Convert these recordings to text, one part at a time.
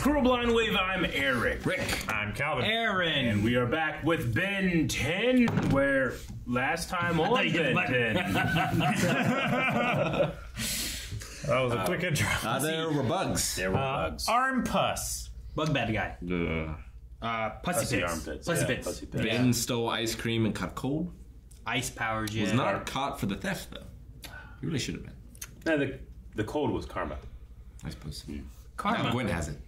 Squirrel Blind Wave, I'm Eric. Rick. I'm Calvin. Aaron. And we are back with Ben 10, where last time thought on Ben the 10. That was a quick intro. Uh, there were bugs. There were Uh, bugs. arm pus. Bug bad guy. Uh, pussy, Pussy pits. armpits. Pussy yeah, pits. Pussy pits. Ben stole ice cream and cut cold. Ice powers, yeah. Was not caught for the theft though. He really should have been. No, the, the cold was karma. I suppose. Karma. Now Gwen has it.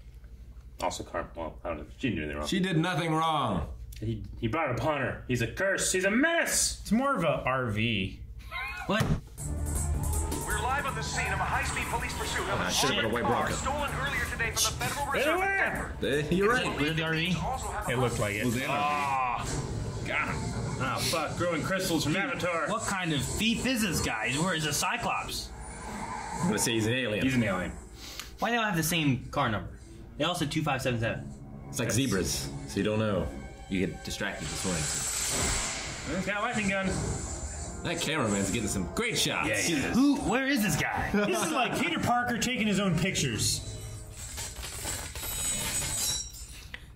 Also karma. Well, I don't know. She didn't do anything wrong. She did nothing wrong. he, he brought it upon her. He's a curse. He's a menace. It's more of a RV. What? We're live on the scene of a high-speed police pursuit of a should've been a stolen way car broken. stolen earlier today from the Federal Reserve in Denver. You're right. Was it the RV? It looked like it. Ah, got him. Oh, fuck. Growing crystals from Avatar. What kind of thief is this guy? Where is a Cyclops? I'm gonna say he's an alien. He's an alien. Why do they all have the same car number? They all said 2577. It's like zebras, so you don't know. You get distracted this morning. He's got a lightning gun. That cameraman's getting some great shots. Yeah, yeah. Who? Where is this guy? This is like Peter Parker taking his own pictures.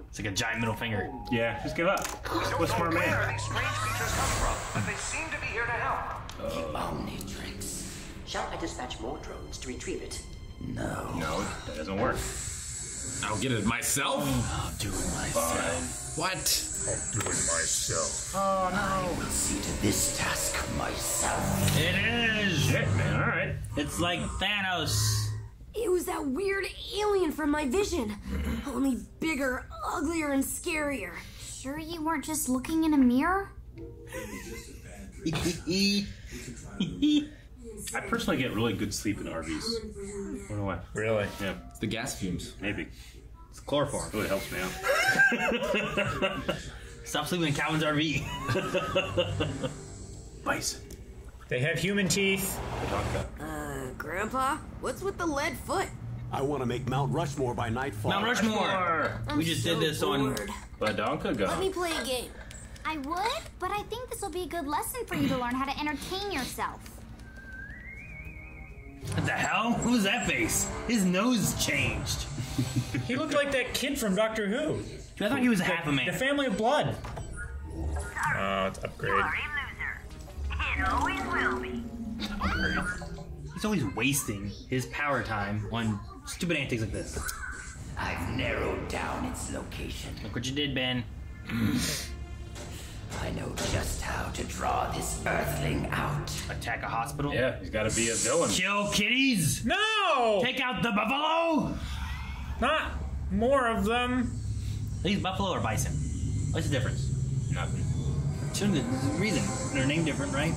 It's like a giant middle finger. Yeah, just give up. What's more smart where man? these strange creatures come from, but they seem to be here to help. Omnitrix. Shall I dispatch more drones to retrieve it? No. No, that doesn't work. I'll get it myself. I'll do it myself. What? I'll do it myself. Oh no! I will see to this task myself. It is. Shit, man. All right. It's like Thanos. It was that weird alien from my vision. Only bigger, uglier, and scarier. Sure you weren't just looking in a mirror? I personally get really good sleep in RVs. I don't know why. Really? Yeah, It's the gas fumes. maybe. It's chloroform. Really helps me out. Stop sleeping in Calvin's RV. Bison. They have human teeth. Uh, Grandpa, what's with the lead foot? I want to make Mount Rushmore by nightfall. Mount Rushmore. Or We just did this on. bored. Badonka Let me go. play a game. I would, but I think this will be a good lesson for you to learn how to entertain yourself. What the hell? Who's that face? His nose changed. He looked like that kid from Doctor Who. I thought he was half a man. The. Family of Blood. Oh, it's upgrade. He's always wasting his power time on stupid antics like this. I've narrowed down its location. Look what you did, Ben. I know just how to draw this Earthling out. Attack a hospital. Yeah, he's got to be a villain. Kill kitties. No! Take out the buffalo. Not more of them. These buffalo or bison? What's the difference? Nothing. Shouldn't there's a reason they're named different, right?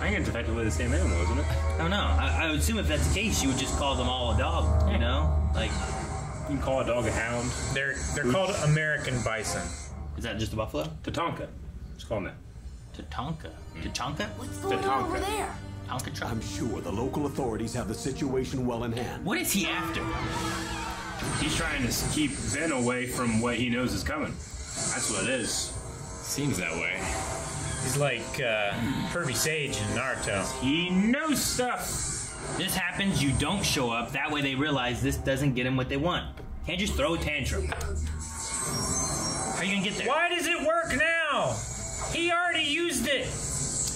I think it's effectively the same animal, isn't it? I don't know. I, I would assume if that's the case, you would just call them all a dog. You know, like You can call a dog a hound. They're they're called American bison. is that just a buffalo? Tatanka. Just call him that. Tatanka. Tachanka? What's going on over there? Tonka truck. I'm sure the local authorities have the situation well in hand. What is he after? He's trying to keep Ben away from what he knows is coming. That's what it is. Seems that way. He's like uh, Pervy Sage in Naruto. He knows stuff. This happens, you don't show up. That way they realize this doesn't get them what they want. Can't just throw a tantrum. How are you gonna get there? Why does it work now? He already used it.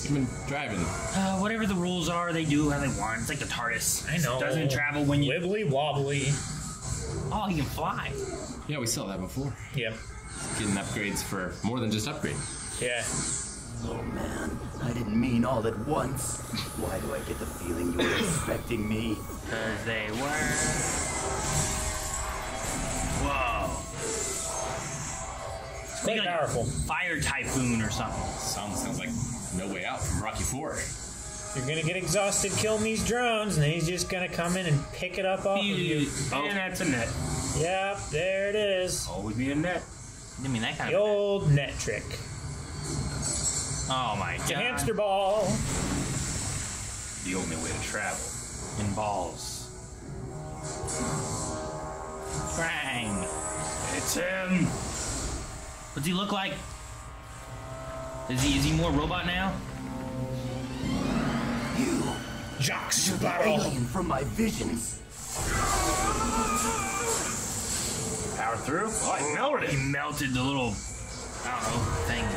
You've been driving. Uh, whatever the rules are, they do how they want. It's like the TARDIS. I know. It doesn't travel when you. Wibbly wobbly. Oh, he can fly. Yeah, we saw that before. Yep. Getting upgrades for more than just upgrade. Yeah. Oh man, I didn't mean all at once. Why do I get the feeling you were expecting me? Because they were. Whoa. Quite like- powerful. Fire typhoon or something. Sounds sounds like No Way Out from Rocky Four. You're gonna get exhausted killing these drones, and then he's just gonna come in and pick it up off of you. Oh. And that's a net. Yep, there it is. Always be a net. I mean, that kind The of. old net trick. Oh my It's a god. hamster ball. The only way to travel. In balls. Krang. It's him. What's he look like? Is he is he more robot now? You, Jacques the Sparrow. alien from my visions. Power through. Oh, I melted He melted the little, I don't know, things.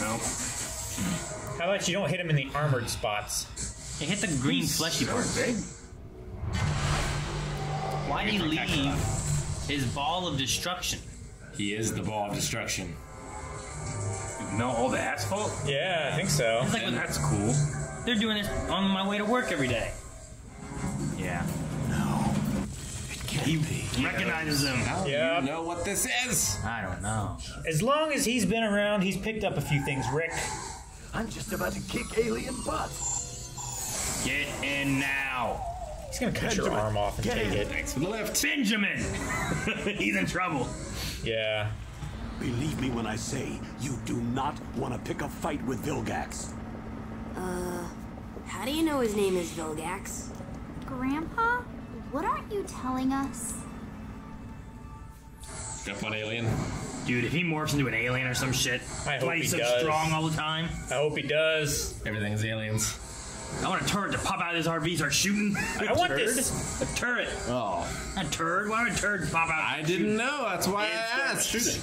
No. How about you don't hit him in the armored spots? It hit the green fleshy So part. big. Why did he leave his ball of destruction? He is the ball of destruction. Melt all the asphalt. Yeah, I think so. It's like when That's cool. they're doing this on my way to work every day. Yeah. No. It can't He recognizes him. how Yeah. You know what this is? I don't know. As long as he's been around, he's picked up a few things, Rick. I'm just about to kick alien butt. Get in now. He's gonna cut your arm off and get take it. Thanks for the lift. Benjamin. He's in trouble. Yeah. Believe me when I say you do not want to pick a fight with Vilgax. Uh, how do you know his name is Vilgax? Grandpa, what aren't you telling us? Step on alien. Dude, if he morphs into an alien or some shit, I hope why he so does. strong all the time. I hope he does. Everything is aliens. I want a turret to pop out of this RV, start shooting. I want this. A turret. Oh. A turd? Why would a turd pop out? I didn't know. That's why I asked. Shooting.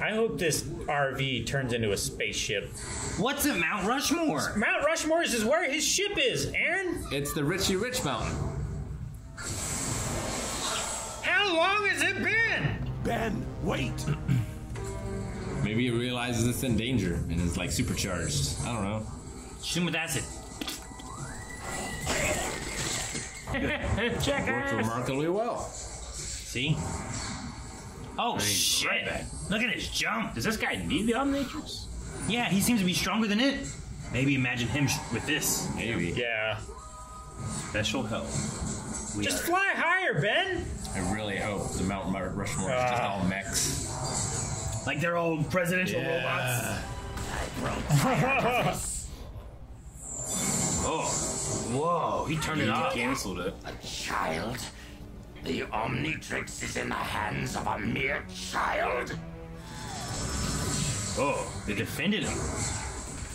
I hope this RV turns into a spaceship. What's at Mount Rushmore? Mount Rushmore is where his ship is, Aaron. It's the Richie Rich Mountain. How long has it been? Ben, wait! Maybe he realizes it's in danger and is like supercharged. I don't know. Shoot him with acid. Worked remarkably well. See? Oh shit! right. Look at his jump. Does this guy need the Omnitrix? Yeah, he seems to be stronger than it. Maybe imagine him sh- with this. Maybe. Yeah. Special help. We Just are- fly higher, Ben. I really hope the Mount Mar- Rushmore is just ah. all mechs. Like they're all presidential robots. Whoa, he turned it He off. canceled it. A Child? The Omnitrix is in the hands of a mere child? Oh, they defended him.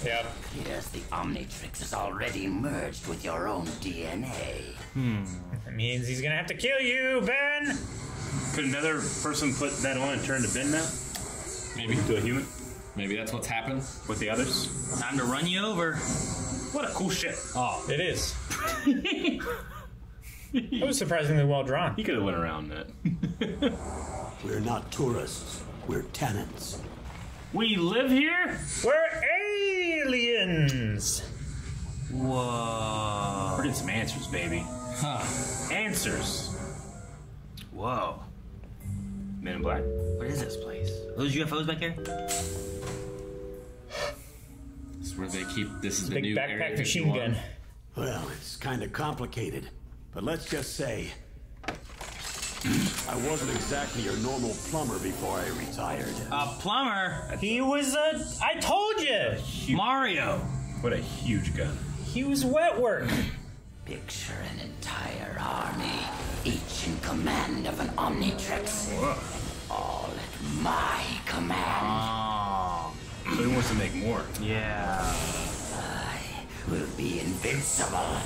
Yep. Yes, the Omnitrix is already merged with your own DNA. Hmm. That means he's gonna have to kill you, Ben. Could another person put that on and turn to Ben now? Maybe. To a human? Maybe that's what's happened. With the others? Time to run you over. What a cool ship. Oh, It is. it was surprisingly well drawn. He could have went around that. We're not tourists. We're tenants. we live here? We're aliens. whoa, We're getting some answers, baby. Huh. Answers. whoa. Men in Black. What is this place? Those UFOs back there? This is where they keep. This is the Big new backpack Area machine gun. Well, it's kind of complicated. But let's just say. I wasn't exactly your normal plumber before I retired. A plumber. He was a. I told you. Mario. What a huge gun. He was wet work. Picture an entire army, each in command of an Omnitrix. All at my command. Oh, So he wants to make more. yeah. I will be invincible.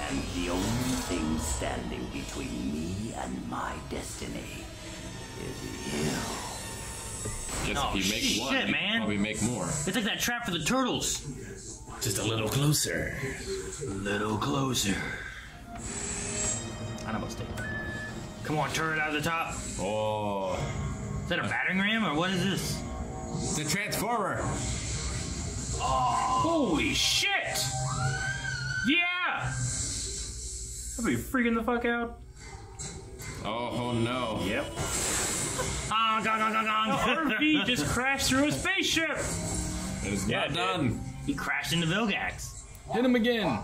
And the only thing standing between me and my destiny is you. Guess Oh, if you oh, make shit, one, man. probably make more. It's like that trap for the turtles. Just a little closer. A little closer. I know about steak. Come on, turn it out of the top. Oh, Is that a battering ram or what is this? It's a transformer. Holy shit! Yeah! I'll be freaking the fuck out. Oh, oh no. Yep. Ah, gong, gong, gong, gong. RV just crashed through a spaceship! It is Yeah, not it did. done. he crashed into Vilgax. Hit him again.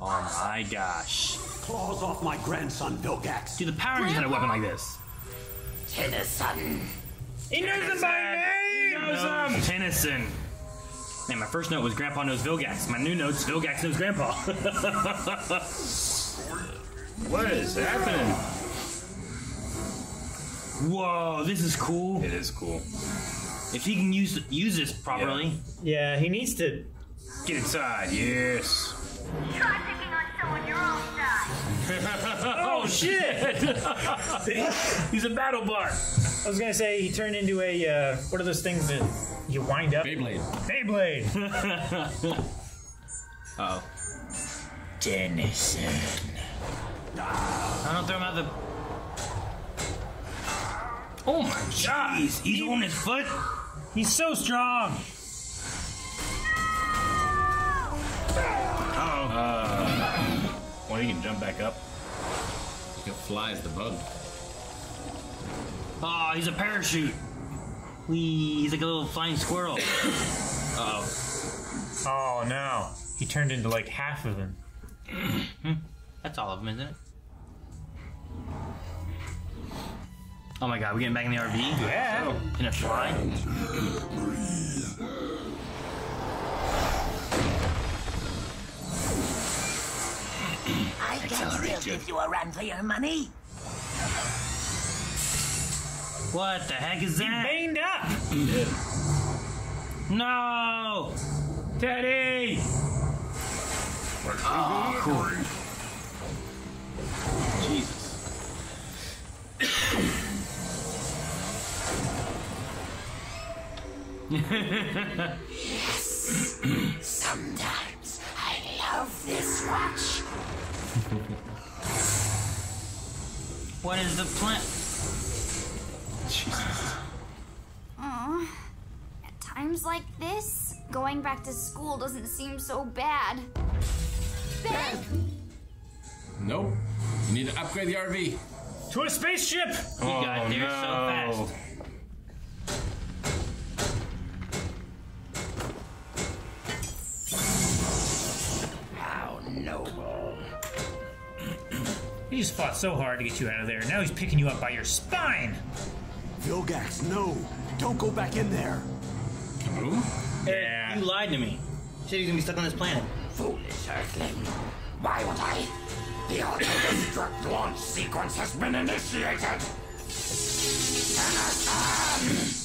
Oh my gosh. Claws off my grandson, Vilgax. Dude, the Power Rangers had a weapon like this. Tennyson. He knows him by name. No, Tennyson. Man, my first note was Grandpa knows Vilgax. My new note's Vilgax knows Grandpa. What is happening? Whoa, this is cool. It is cool. If he can use use this properly, Yeah, he needs to. Get inside, yes. Try picking on someone your own size. Shit! He's a battle bar. I was gonna say he turned into a uh, what are those things that you wind up? Beyblade. Beyblade. Uh oh. Tennyson. I don't throw him out the. Oh my god! He's on his foot. He's so strong. Oh Well, he can jump back up. He flies the bug. Oh, he's a parachute. Wee, he's like a little flying squirrel. Uh oh. Oh no! He turned into like half of him. That's all of them, isn't it? Oh my god, we getting back in the RV? Yeah. In a fly? I can still give you a run for your money. What the heck is that? Baned up. No! Teddy! Oh, cool. Jesus. yes! Sometimes I love this watch. What is the plan? Jesus. Aw. At times like this, going back to school doesn't seem so bad. Ben! Nope. You need to upgrade the RV. To a spaceship. He got there so oh, fast. He just fought so hard to get you out of there. Now he's picking you up by your spine. Vilgax, no! Don't go back in there! Boom. Yeah. You lied to me. You said he's gonna be stuck on this planet. Foolish Earthling. Why would I? The auto-destruct launch sequence has been initiated.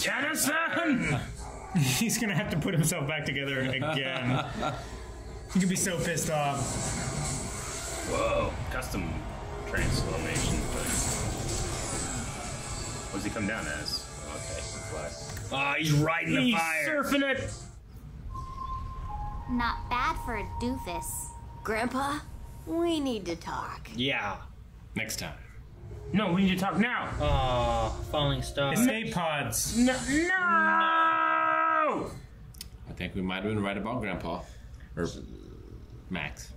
Tennyson! He's gonna have to put himself back together again. he gonna be so pissed off. Whoa, custom transformation. What does he come down as? Okay, fly. Oh, he's ah, right in the He's fire. surfing it. Not bad for a doofus. Grandpa, we need to talk. Yeah. Next time. No, we need to talk now. Oh, falling star. Escape pods. No! no! I think we might have been right about Grandpa. Or Max.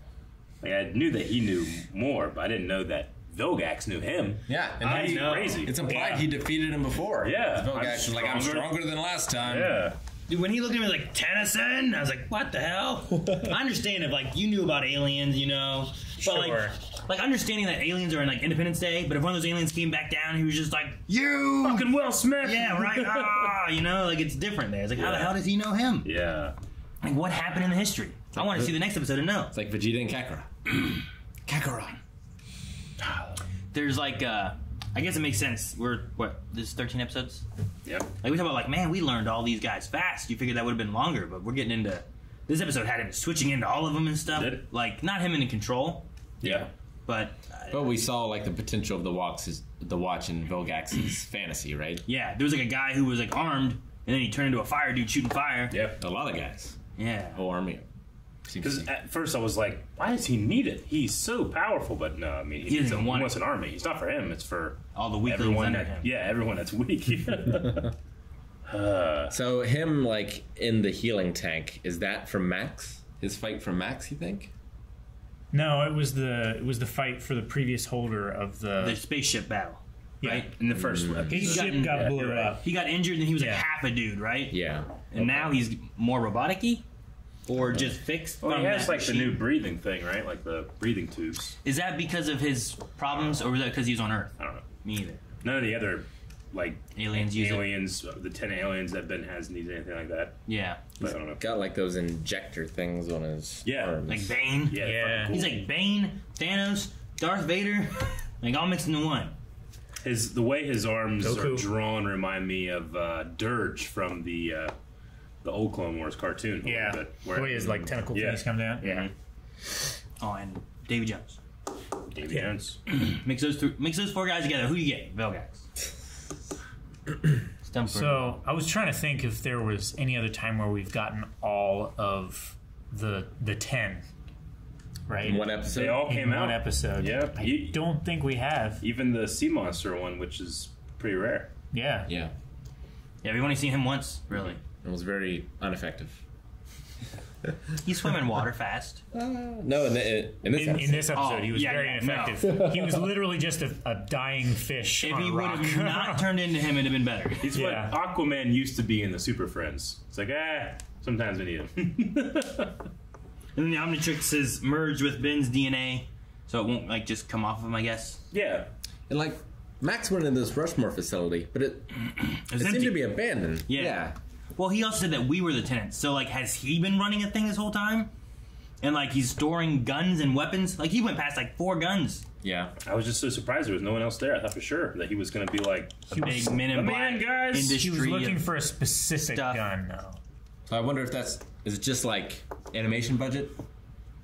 Like, I knew that he knew more, but I didn't know that Vilgax knew him. Yeah, and I he- know. crazy. It's implied Yeah. he defeated him before. Yeah. Vilgax I'm was like, I'm stronger." stronger than last time. Yeah. Dude, when he looked at me like Tennyson, I was like, "What the hell?" I understand if like you knew about aliens, you know, but Sure. like, like understanding that aliens are in like Independence Day, but if one of those aliens came back down, he was just like, "You Fucking Will Smith. yeah, right, ah, you know, like it's different there. It's like, how the hell does he know him? Yeah. Like, what happened in the history? I want to see the next episode and know. It's like Vegeta and Kakarot. Kakarot. There's like, uh, I guess it makes sense. We're what? There's 13 episodes. Yep. Like we talk about, like, man, we learned all these guys fast. You figured that would have been longer, but we're getting into. This episode had him switching into all of them and stuff. Did it? Like, not him in control, Yeah. but But we saw like the potential of the walks, the watch in Vilgax's fantasy, right? yeah, there was like a guy who was like armed, and then he turned into a fire dude shooting fire. Yep. A lot of guys. Yeah. Whole army. Seems Because at first I was like, why does he need it? He's so powerful. But no, I mean, he, He needs doesn't a- want he wants an army. It's not for him. It's for All the weaklings everyone. under That, him. yeah, everyone that's weak. So him like in the healing tank is that from Max? His fight from Max, you think? No, it was the it was the fight for the previous holder of the. The spaceship battle, Yeah. right? In the first mm. his episode. ship gotten- got yeah, blew you're up. He got injured, and he was like half a dude, right? Yeah. And now he's more robotic-y? Or just fixed Well, he from has that like the new breathing thing, right? Like the breathing tubes. Is that because of his problems, or was that because he's on Earth? I don't know. Me either. None of the other like Aliens use aliens, uh, the ten aliens that Ben has needs anything like that. Yeah. But I don't know. Got like those injector things on his Yeah, arms. Like Bane. Yeah, Yeah. fucking He's like Bane, Thanos, Darth Vader, like all mixed into one. his the way his arms are drawn remind me of uh, Durge from the uh, the old Clone Wars cartoon. Yeah, little bit, the way his like tentacle Yeah. things come down. Yeah. Mm-hmm. Oh, and Davy Jones. Davy Jones. Mix those three, mix those four guys together. Who do you get? Vilgax. It's So I was trying to think if there was any other time where we've gotten all of the the ten, right? In one episode. They all In came one out. episode. Yeah, I you- don't think we have. Even the sea monster one, which is pretty rare. Yeah. Yeah. yeah, we've only seen him once, really. It was very ineffective. you swim in water fast. No, in, the, in this In, episode. in this episode, Oh, he was yeah, very yeah, ineffective. he was literally just a, a dying fish If on he a would rock. have not turned into him, it'd have been better. He's Yeah. what Aquaman used to be in the Super Friends. It's like, ah, sometimes we need him. And then the Omnitrix is merged with Ben's DNA, so it won't like just come off of him. I guess. yeah. And like, Max went in this Rushmore facility, but it, It it seemed to be abandoned. Yeah. Well, he also said that we were the tenants. So, like, has he been running a thing this whole time? And like, he's storing guns and weapons. Like, he went past like four guns. Yeah. I was just so surprised there was no one else there. I thought for sure that he was going to be like, A big Men in Come Black in, guys. industry. he was looking of- for a specific stuff. gun, though. So I wonder if that's is it just like animation budget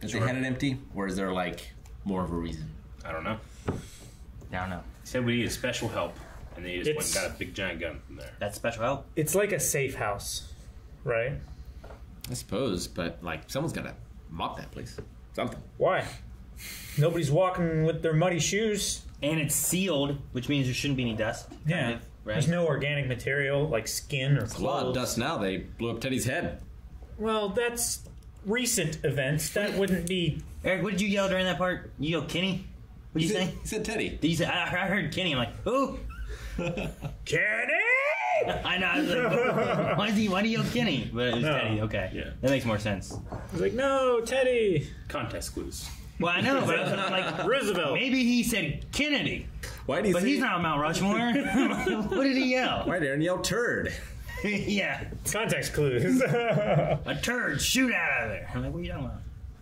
that they had it empty, or is there like more of a reason? I don't know. I don't know. He said we needed special help, and then he just went It's- and got a big giant gun from there. That's special help. It's like a safe house, right? I suppose, but like someone's got to mop that place. Something. Why? Nobody's walking with their muddy shoes. And it's sealed, which means there shouldn't be any dust. kind Yeah. of, right? There's no organic material like skin or A lot of clothes. dust now. They blew up Teddy's head. Well, that's recent events. That wouldn't be. Eric, what did you yell during that part? You yelled Kenny? What did you say? He said Teddy. Did you say? I, I heard Kenny. I'm like, who? Kenny! I know. I was like, why, is he, why do you yell Kenny? But it was No. Teddy. Okay. Yeah. That makes more sense. I was like, no, Teddy. Context clues. Well, I know, but like, Roosevelt. maybe he said Kennedy, Why do you but say? he's not on Mount Rushmore. what did he yell? Why Darren yelled turd? yeah, Context clues. a turd, shoot out of there. I'm like, what are you talking about?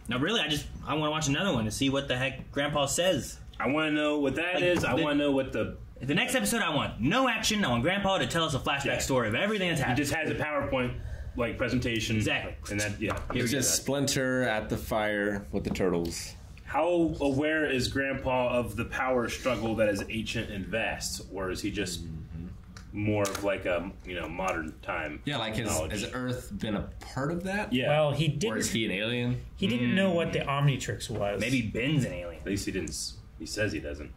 No, really, I just I want to watch another one to see what the heck Grandpa says. I want to know what that Like, is. I the- want to know what the. The next episode, I want no action. I want Grandpa to tell us a flashback Yeah. story of everything that's happened. He just has a PowerPoint like presentation. Exactly. And that, yeah. Here It's just Splinter at the fire with the turtles. How aware is Grandpa of the power struggle that is ancient and vast, or is he just more of like a you know modern time? Yeah, like has, has Earth been a part of that? yeah. well, he Or is didn't. he an alien? He didn't know what the hmm. Omnitrix was. Maybe Ben's an alien. at least he didn't. He says he doesn't.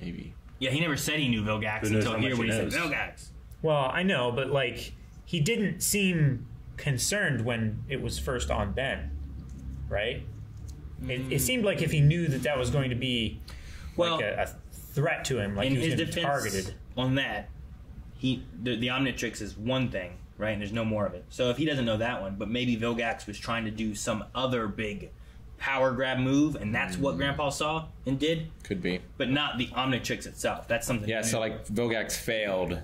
Maybe. Yeah, he never said he knew Vilgax Who knows until how here much when he he said knows? Vilgax. Well, I know, but like, he didn't seem concerned when it was first on Ben, right? It, it mm. seemed like if he knew that that was going to be Well, like a, a threat to him, like in he was his going to be defense targeted. on that, he the, the Omnitrix is one thing, right? And there's no more of it. So if he doesn't know that one, but maybe Vilgax was trying to do some other big power grab move, and that's what Grandpa saw and did, Could be. but not the Omnitrix itself. That's something. Yeah, new. so like Vilgax failed,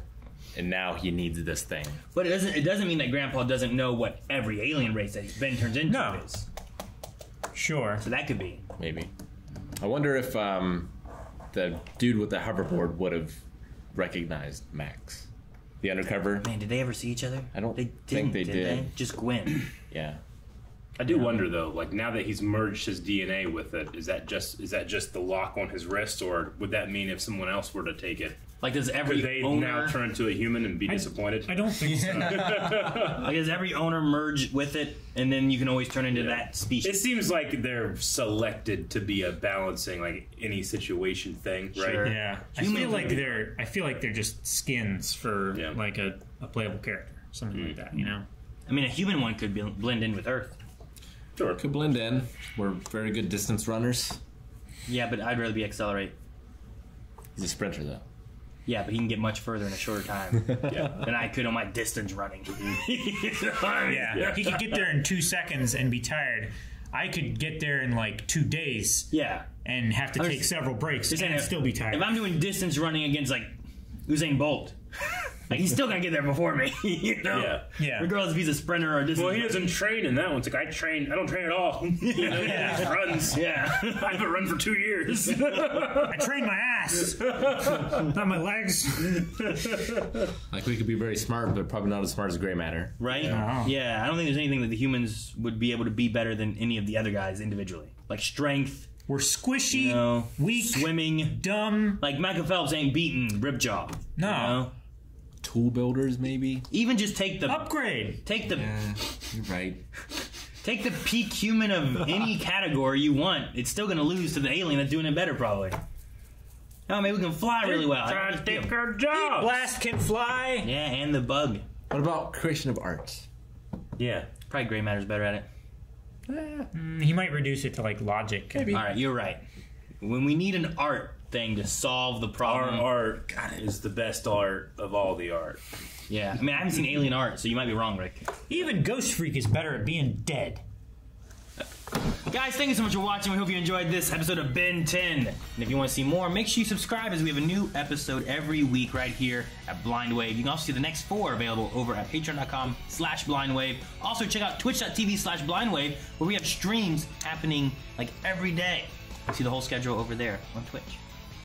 and now he needs this thing. but it doesn't. It doesn't mean that Grandpa doesn't know what every alien race that Ben turns into No. is. Sure. So that could be. Maybe. I wonder if um, the dude with the hoverboard would have recognized Max, the undercover. Man, did they ever see each other? I don't they think didn't, they did. They? Just Gwen. Yeah. I do wonder though, like now that he's merged his DNA with it, is that just is that just the lock on his wrist, or would that mean if someone else were to take it, Like does every could they owner now turn into a human and be disappointed? I don't think so. like does every owner merge with it, and then you can always turn into that species? It seems like they're selected to be a balancing, like any situation thing, right? Sure. Yeah, I feel like they're. I feel like they're just skins for Yeah. like a, a playable character, something like mm. that. You know. I mean, a human one could be, blend in with Earth. Sure. Could blend in. We're very good distance runners. Yeah, but I'd rather be accelerate. He's a sprinter, though. Yeah, but he can get much further in a shorter time Yeah. than I could on my distance running. Yeah. he could get there in two seconds and be tired. I could get there in like two days Yeah. and have to I was- take several breaks and saying, still be tired. If I'm doing distance running against like Usain Bolt, like he's still gonna get there before me. you know? Yeah. Yeah. Regardless if he's a sprinter or a distance. Well, he doesn't train in that one. It's like I train. I don't train at all. you know, he just runs. Yeah. I haven't run for two years. I train my ass, not my legs. Like, we could be very smart, but probably not as smart as Grey Matter. right? Yeah. Yeah, I don't think there's anything that the humans would be able to be better than any of the other guys individually. Like strength, we're squishy, You know, weak, swimming. dumb. Like Michael Phelps ain't beating Ripjaw. No. You know? Tool builders, maybe. Even just take the Upgrade. take the Yeah, you're right. take the peak human of any category you want. It's still gonna lose to the alien that's doing it better, probably. Oh, maybe we can fly really well. I can just be a- Blast can fly. Yeah, and the bug. What about creation of art? Yeah. Probably Grey Matter's better at it. Mm, He might reduce it to like logic. Maybe. All right, you're right. When we need an art thing to solve the Our problem, art is the best art of all the art. yeah. I mean, I haven't seen Alien art, so you might be wrong, Rick. Even Ghostfreak is better at being dead. Guys, thank you so much for watching. We hope you enjoyed this episode of Ben 10. And if you want to see more, make sure you subscribe as we have a new episode every week right here at Blind Wave. You can also see the next four available over at patreon.com slash blindwave. Also check out twitch.tv slash blindwave where we have streams happening like every day. You see the whole schedule over there on Twitch.